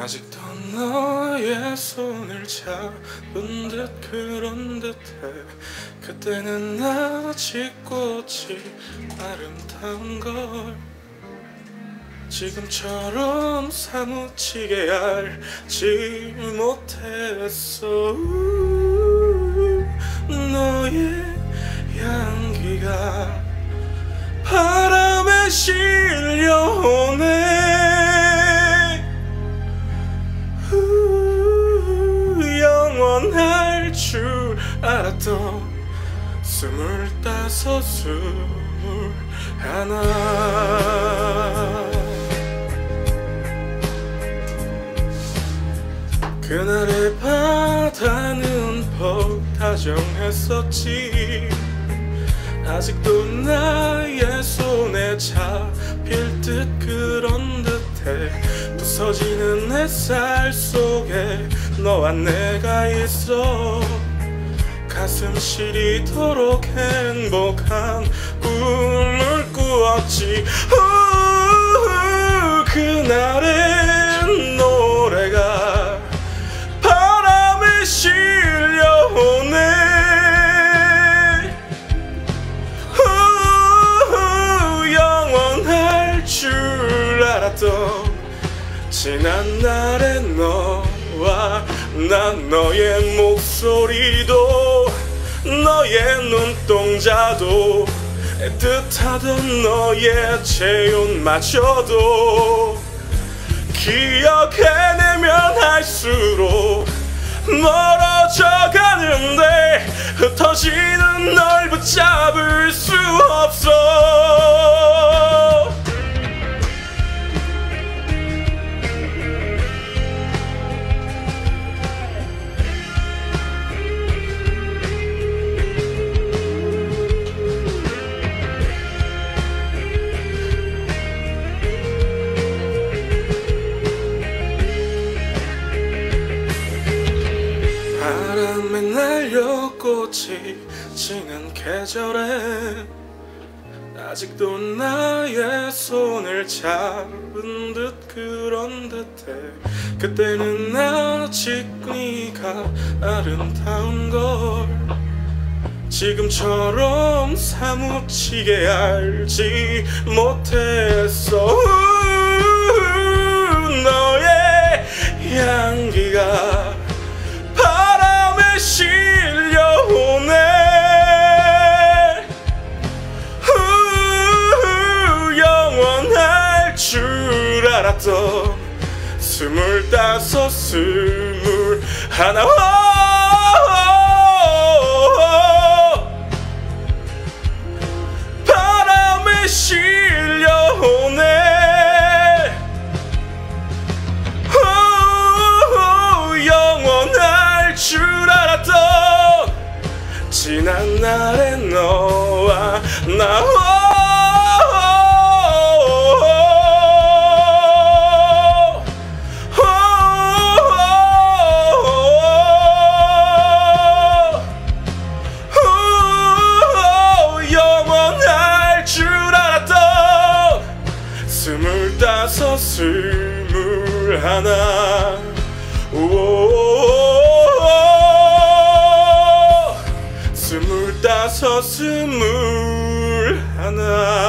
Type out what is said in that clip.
아직도 너의 손을 잡은 듯 그런 듯해. 그때는 아직 꽃이 아름다운 걸 지금처럼 사무치게 알지 못했어. 우, 너의 향기가 바람에 실려오네 스물다섯 스물 하나. 그날의 바다는 퍽 다정했었지. 아직도 나의 손에 잡힐 듯 그런 듯해 부서지는 햇살 속에 너와 내가 있어 가슴 시리도록 행복한 꿈을 꾸었지. 우, 그날의 노래가 바람에 실려오네. 우, 영원할 줄 알았던 지난 날의 너와 난 너의 목소리도 너의 눈동자도 애틋하던 너의 체온마저도 기억해내면 할수록 멀어져 가는데 흩어지는 널 붙잡을 수 없어 날려 꽃이 지는 계절에 아직도 나의 손을 잡은 듯 그런 듯해. 그때는 아직 네가 아름다운 걸 지금처럼 사무치게 알지 못했어 스물다섯 스물 하나. 바람에 실려오네. 후, 영원할 줄 알았던 지난 날의 너와 나 스물 하나. 오 스물 다섯 스물 하나